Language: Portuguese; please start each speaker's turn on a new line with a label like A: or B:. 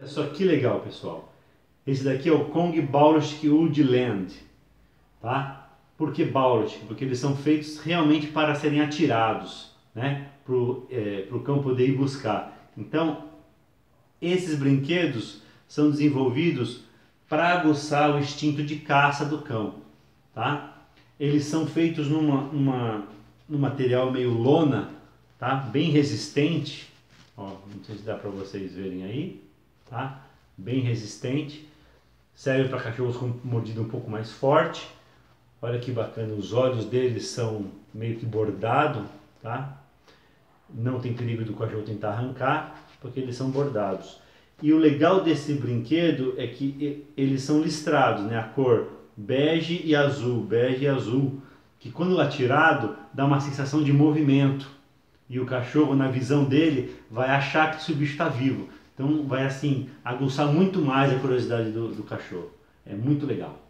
A: Olha só que legal, pessoal. Esse daqui é o Kong Ballistic Woodland, tá? Por que Ballistic? Porque eles são feitos realmente para serem atirados, né? Para o é, cão poder ir buscar. Então, esses brinquedos são desenvolvidos para aguçar o instinto de caça do cão, tá? Eles são feitos numa, numa, num material meio lona, tá? Bem resistente, ó, não sei se dá para vocês verem aí, tá? Bem resistente, serve para cachorros com mordida um pouco mais forte. Olha que bacana, os olhos deles são meio que bordado, tá? Não tem perigo do cachorro tentar arrancar, porque eles são bordados. E o legal desse brinquedo é que eles são listrados, né? A cor bege e azul, bege e azul, que quando atirado dá uma sensação de movimento. E o cachorro, na visão dele, vai achar que esse bicho está vivo. Então vai assim, aguçar muito mais a curiosidade do, do cachorro. É muito legal.